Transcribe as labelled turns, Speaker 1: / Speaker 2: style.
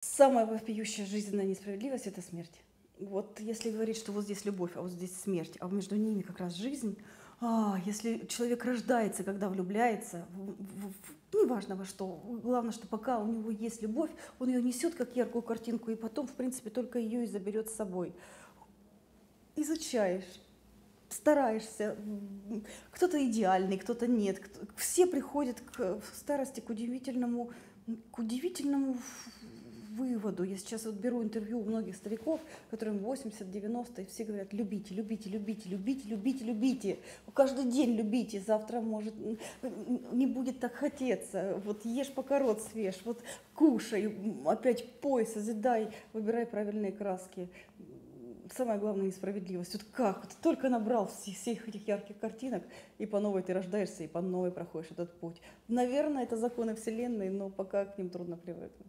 Speaker 1: Самая вопиющая жизненная несправедливость– это смерть. Вот если говорить, что вот здесь любовь, а вот здесь смерть, а между ними как раз жизнь, а, если человек рождается, когда влюбляется, в, в, в, неважно во что, главное, что пока у него есть любовь, он ее несет как яркую картинку, и потом, в принципе, только ее и заберет с собой. Изучаешь, стараешься, кто-то идеальный, кто-то нет, все приходят к старости к удивительному, к удивительному выводу. Я сейчас вот беру интервью у многих стариков, которым 80-90, и все говорят, любите, любите, любите, любите, любите, любите. Каждый день любите, завтра может не будет так хотеться. Вот ешь пока рот свеж, вот кушай, опять пой, созидай, выбирай правильные краски. Самое главное несправедливость. Вот как? Вот только набрал всех этих ярких картинок, и по новой ты рождаешься, и по новой проходишь этот путь. Наверное, это законы Вселенной, но пока к ним трудно привыкнуть.